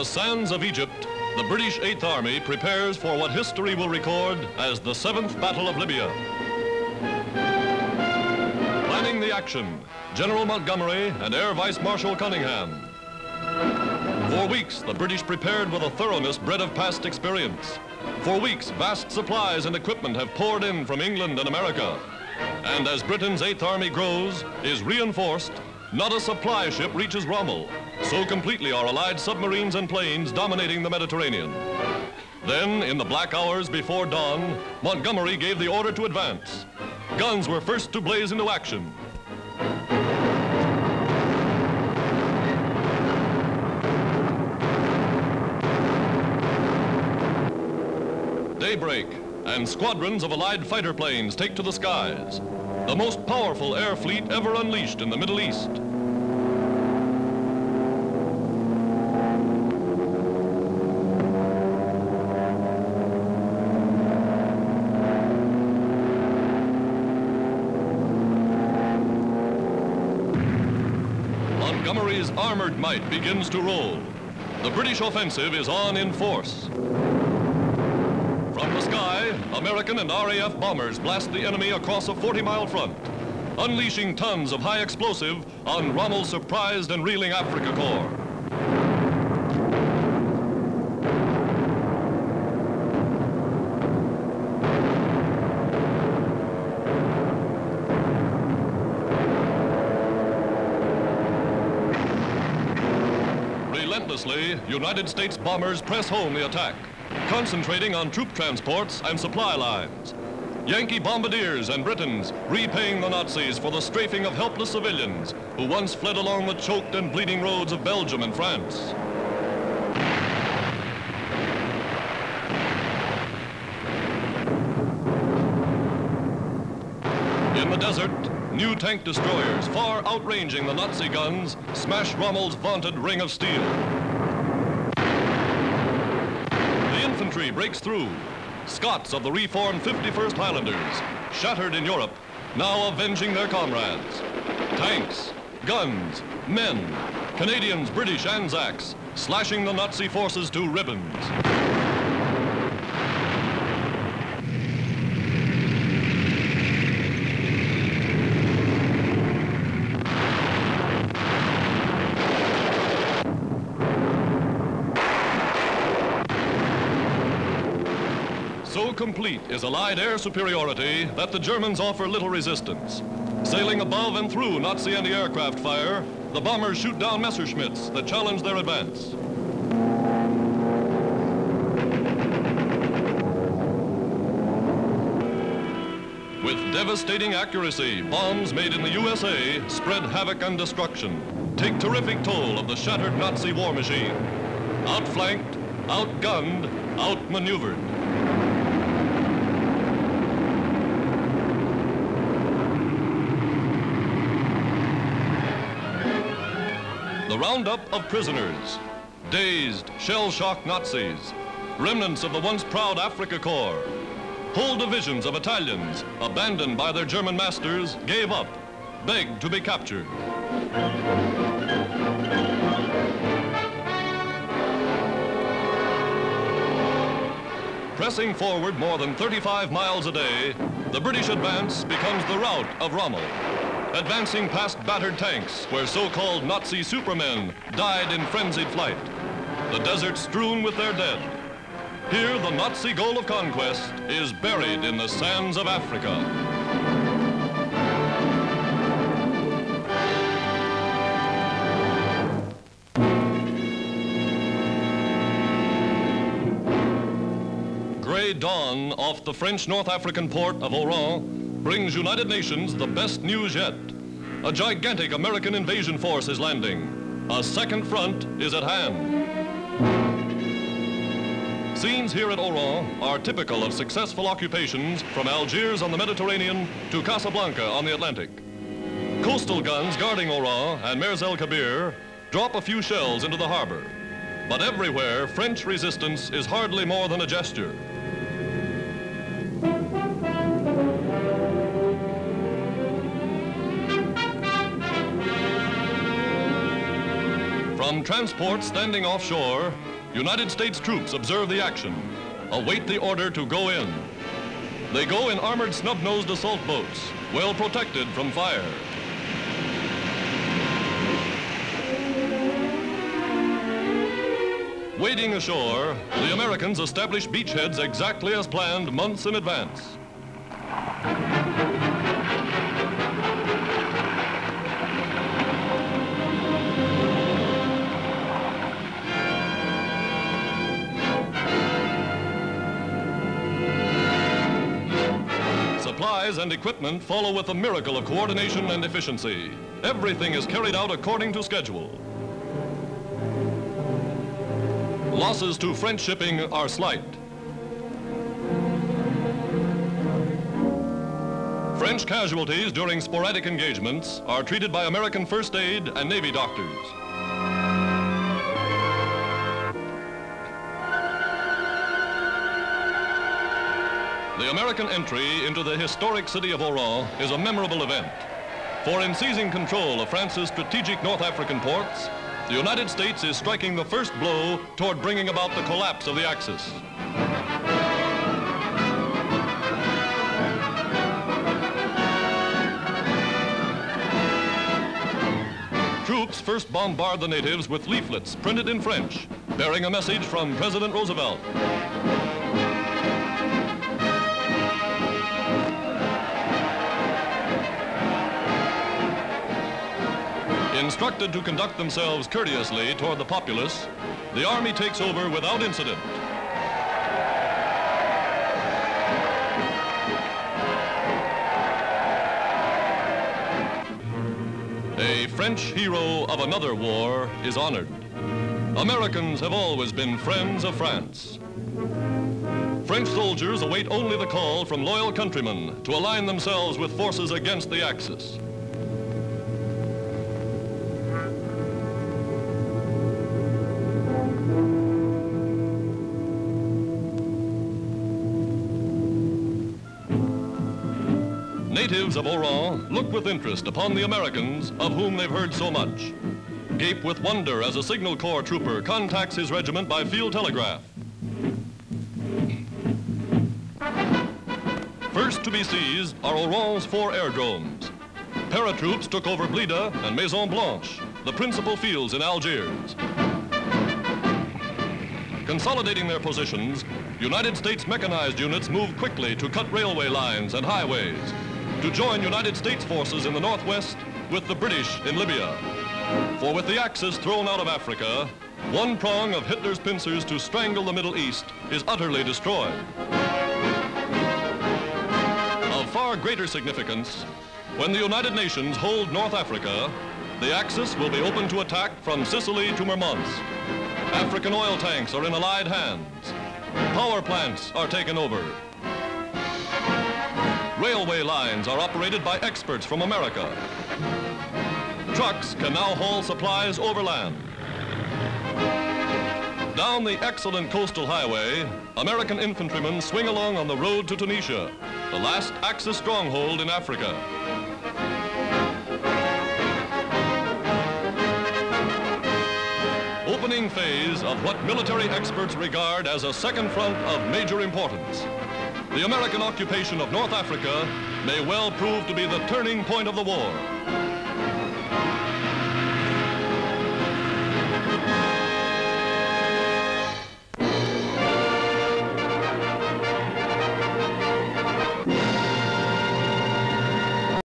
the sands of Egypt, the British Eighth Army prepares for what history will record as the Seventh Battle of Libya. Planning the action, General Montgomery and Air Vice Marshal Cunningham. For weeks, the British prepared with a thoroughness bred of past experience. For weeks, vast supplies and equipment have poured in from England and America. And as Britain's Eighth Army grows, is reinforced, not a supply ship reaches Rommel. So completely are Allied submarines and planes dominating the Mediterranean. Then, in the black hours before dawn, Montgomery gave the order to advance. Guns were first to blaze into action. Daybreak, and squadrons of Allied fighter planes take to the skies. The most powerful air fleet ever unleashed in the Middle East. Montgomery's armored might begins to roll. The British offensive is on in force. From the sky, American and RAF bombers blast the enemy across a 40-mile front, unleashing tons of high explosive on Rommel's surprised and reeling Africa Korps. United States bombers press home the attack, concentrating on troop transports and supply lines. Yankee bombardiers and Britons repaying the Nazis for the strafing of helpless civilians who once fled along the choked and bleeding roads of Belgium and France. In the desert, new tank destroyers, far outranging the Nazi guns, smash Rommel's vaunted ring of steel. The infantry breaks through. Scots of the reformed 51st Highlanders, shattered in Europe, now avenging their comrades. Tanks, guns, men, Canadians, British, Anzacs, slashing the Nazi forces to ribbons. So complete is Allied air superiority that the Germans offer little resistance. Sailing above and through Nazi anti-aircraft fire, the bombers shoot down Messerschmitts that challenge their advance. With devastating accuracy, bombs made in the USA spread havoc and destruction, take terrific toll of the shattered Nazi war machine. Outflanked, outgunned, outmaneuvered. The roundup of prisoners, dazed, shell-shocked Nazis, remnants of the once proud Africa Corps, whole divisions of Italians, abandoned by their German masters, gave up, begged to be captured. Pressing forward more than 35 miles a day, the British advance becomes the rout of Rommel. Advancing past battered tanks where so-called Nazi supermen died in frenzied flight. The desert strewn with their dead. Here, the Nazi goal of conquest is buried in the sands of Africa. Gray dawn off the French North African port of Oran brings United Nations the best news yet. A gigantic American invasion force is landing. A second front is at hand. Scenes here at Oran are typical of successful occupations from Algiers on the Mediterranean to Casablanca on the Atlantic. Coastal guns guarding Oran and Mers el Kabir drop a few shells into the harbor. But everywhere, French resistance is hardly more than a gesture. From transports standing offshore United States troops observe the action, await the order to go in. They go in armored snub-nosed assault boats, well protected from fire. Wading ashore, the Americans establish beachheads exactly as planned months in advance. Supplies and equipment follow with a miracle of coordination and efficiency. Everything is carried out according to schedule. Losses to French shipping are slight. French casualties during sporadic engagements are treated by American first aid and Navy doctors. The American entry into the historic city of Oran is a memorable event. For in seizing control of France's strategic North African ports, the United States is striking the first blow toward bringing about the collapse of the Axis. Troops first bombard the natives with leaflets printed in French, bearing a message from President Roosevelt. Instructed to conduct themselves courteously toward the populace, the Army takes over without incident. A French hero of another war is honored. Americans have always been friends of France. French soldiers await only the call from loyal countrymen to align themselves with forces against the Axis. Natives of Oran look with interest upon the Americans of whom they've heard so much. Gape with wonder as a Signal Corps trooper contacts his regiment by field telegraph. First to be seized are Oran's four aerodromes. Paratroops took over Blida and Maison Blanche, the principal fields in Algiers. Consolidating their positions, United States mechanized units move quickly to cut railway lines and highways, to join United States forces in the northwest with the British in Libya. For with the Axis thrown out of Africa, one prong of Hitler's pincers to strangle the Middle East is utterly destroyed. Of far greater significance, when the United Nations hold North Africa, the Axis will be open to attack from Sicily to Murmansk. African oil tanks are in Allied hands. Power plants are taken over. Railway lines are operated by experts from America. Trucks can now haul supplies overland. Down the excellent coastal highway, American infantrymen swing along on the road to Tunisia, the last Axis stronghold in Africa. Opening phase of what military experts regard as a second front of major importance the American occupation of North Africa may well prove to be the turning point of the war.